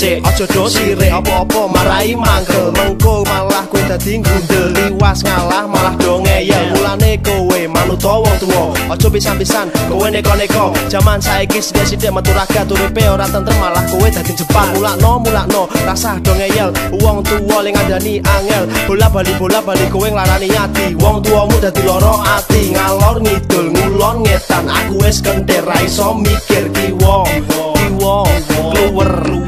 becek aja do sirik apa-apa marai mangkel mengko malah kowe dadi ngundeliwas ngalah malah dongeyel mulane kowe manut wong tuwa. Aja pisan-pisan kowe neko-neko. Jaman saiki sithik-sithik metu raga turipe ora tentrem malah kowe dadi jebak. Mulakno mulakno rasah dongeyel wong tuwa ling ngandani angel. Bola bali bola bali kowe nglarani ati. Wong tuamu dadi loro ati. Ngalor ngidul ngulon ngetan. Aku wis kendera iso mikir kiwo kiwo Kluwer